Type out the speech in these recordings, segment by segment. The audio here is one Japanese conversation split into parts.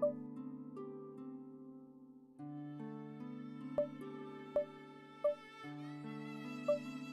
Thank you.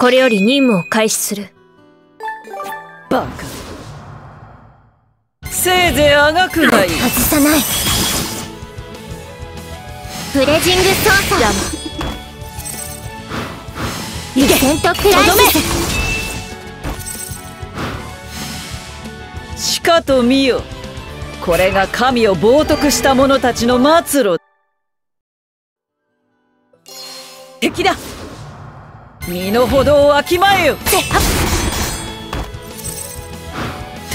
これより任務を開始する。バカ。せいぜいあがくがいい。外さない。プレジング操作。いけセントクライシスしかと見よ。これが神を冒涜した者たちの末路。敵だ身の程をわきまえよ。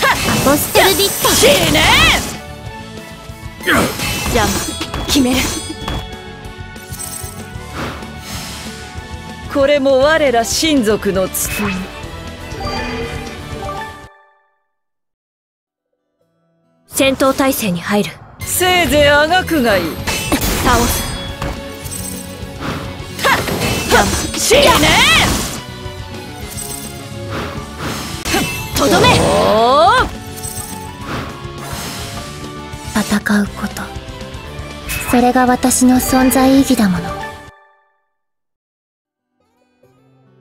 アポステルビット死ね！邪魔決める。これも我ら親族の務め戦闘態勢に入る。せいぜいあがくがいい。倒す死ね！とどめ！戦うこと。それが私の存在意義だもの。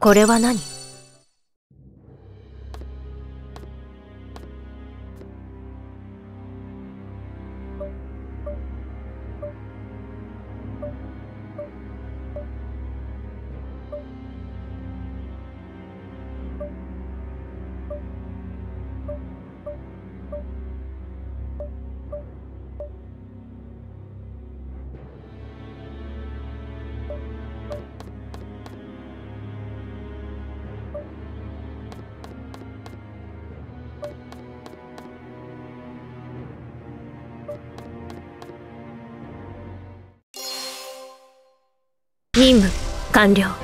これは何？任務完了。